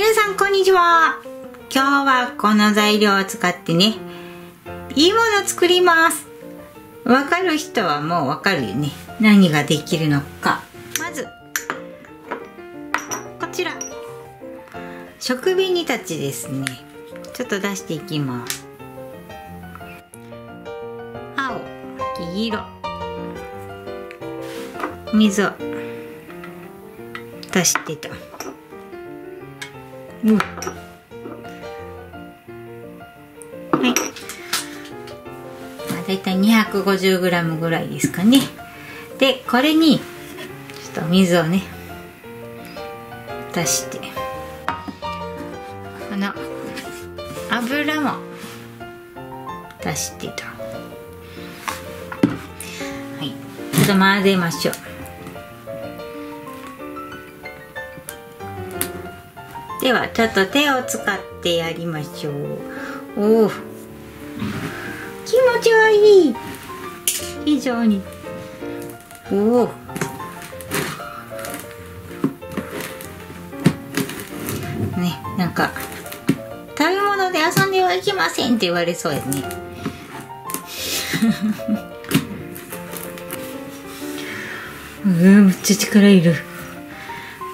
皆さんこんにちは。今日はこの材料を使ってねいいもの作ります。わかる人はもうわかるよね。何ができるのか。まずこちら。食紅たちですね。ちょっと出していきます。青黄色。水を出してたうん。はいまあ、だいたい 250g ぐらいですかね。でこれにちょっと水をね出して。この油も出してと。はい。ちょっと混ぜましょう。ではちょっと手を使ってやりましょう。おお気持ちはいい。非常に。おおねなんか食べ物で遊んではいけませんって言われそうやね。うんめっちゃ力いる。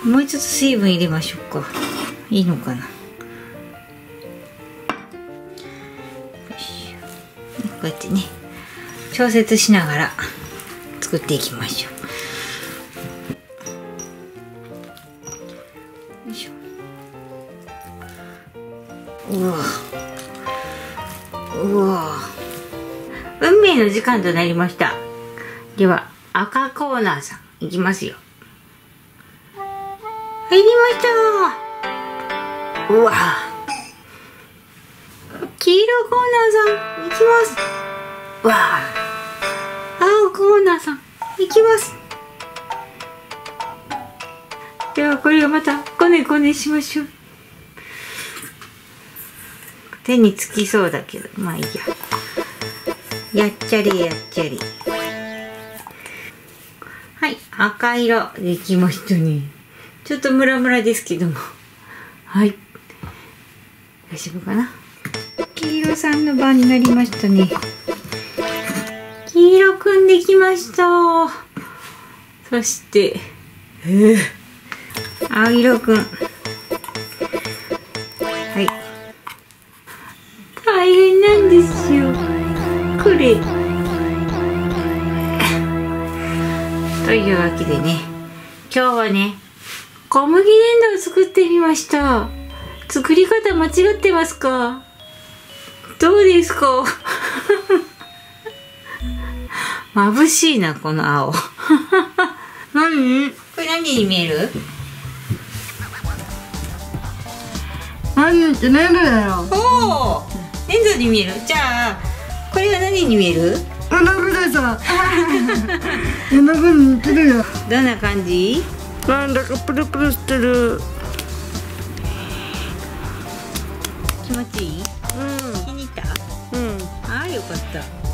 もうちょっと水分入れましょうか。いいのかな。こうやってね調節しながら作っていきましょう。よいしょ。うわ。うわ。運命の時間となりました。では赤コーナーさんいきますよ。入りました。うわ。黄色コーナーさんいきます。わ。青コーナーさんいきます。ではこれをまたこねこねしましょう。手につきそうだけどまあいいや。やっちゃりやっちゃり。はい赤色できましたね。ちょっとムラムラですけども。はい。大丈夫かな。黄色さんの番になりましたね。黄色くんできました。そしてえー、青色くん。はい。大変なんですよ。これ。というわけでね今日はね小麦粘土を作ってみました。作り方間違ってますか？どうですか？眩しいなこの青。何？これ何に見える？何？って粘土だよおお粘土に見える。じゃあこれは何に見える？絵の具でさ 絵の具に似てるよ。どんな感じ？なんだかプルプルしてる気持ちいい？うん。気に入った？うん。ああよかった